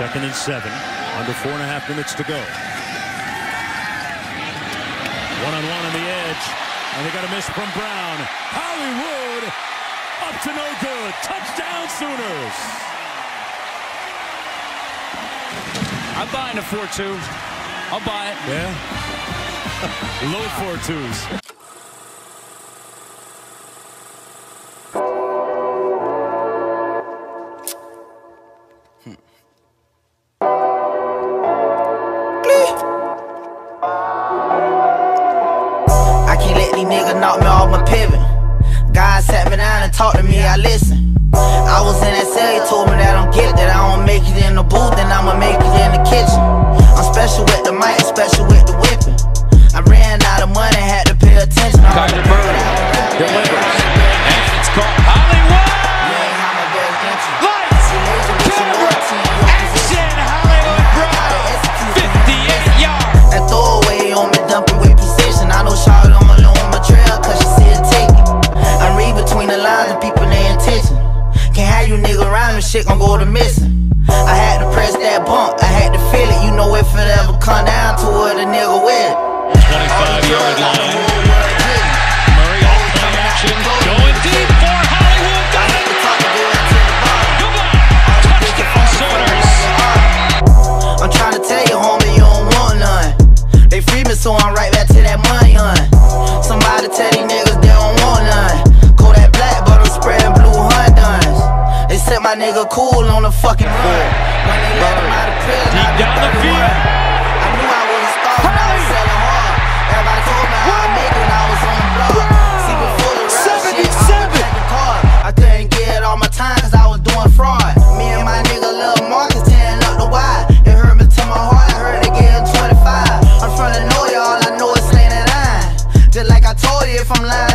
Second and seven. Under four and a half minutes to go. One on one on the edge. And they got a miss from Brown. Hollywood up to no good. Touchdown Sooners. I'm buying a 4-2. I'll buy it. Yeah. Low 4-2s. Can't let these niggas knock me off my pivot. God sat me down and talked to me, I listen. I was in that cell, he told me that I'm get that I don't make it in the booth, then I'ma make it in the kitchen. I'm special with the mic, special with the whipping. I ran out of money, had to pay attention. Shit gon' go to missing. my nigga cool on the fucking floor. When they let him out of prison, deep down the field. i knew i was a star when i was selling hard. And i told me how i make when i was on fraud 67 i didn't get all my time cause i was doing fraud. Me and my nigga love mark and ten love the why i heard me tell my heart i heard it again 25 lying.